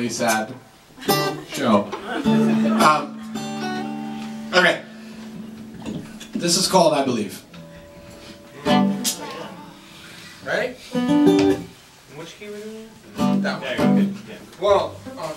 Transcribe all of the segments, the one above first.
really sad show. Um, okay. This is called I Believe. Ready? Which key were you in? That one. Yeah, okay. yeah. Well, uh,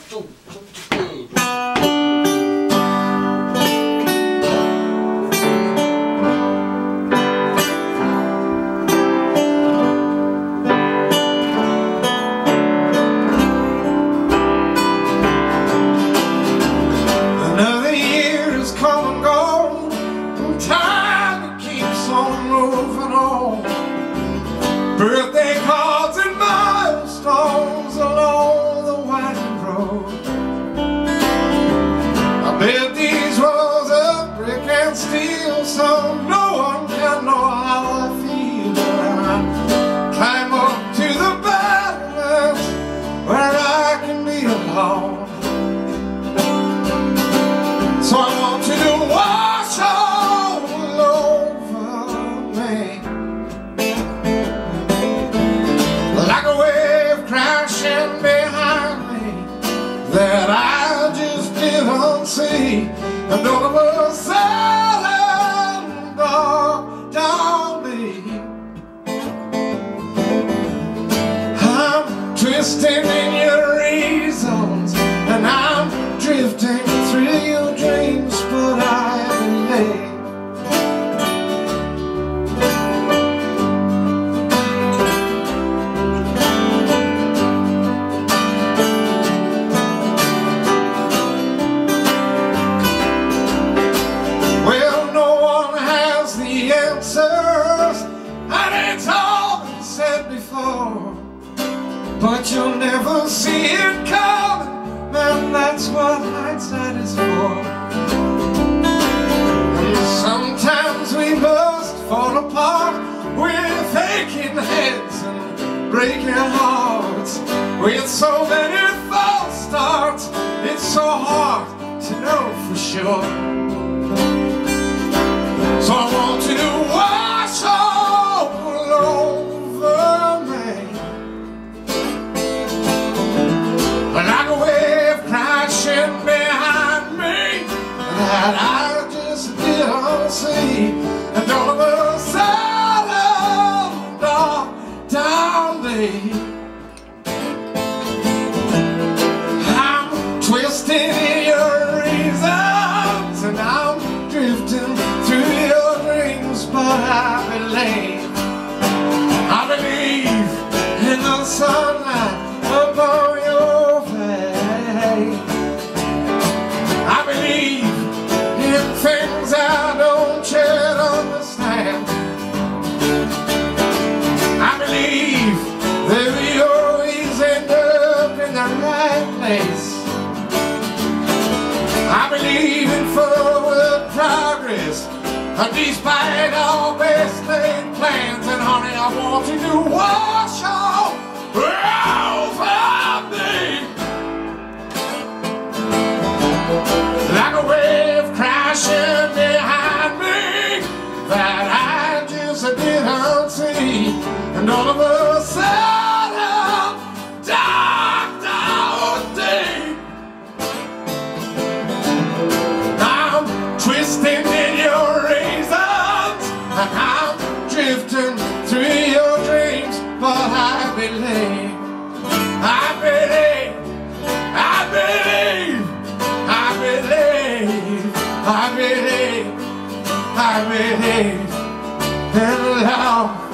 before But you'll never see it coming man. that's what hindsight is for. And sometimes we must fall apart. With aching heads and breaking hearts With so many false starts. It's so hard to know for sure. So I want you to I just didn't see. And all of us out of the down there. forward progress. Despite all best laid plans And honey, I want you to walk highways and love.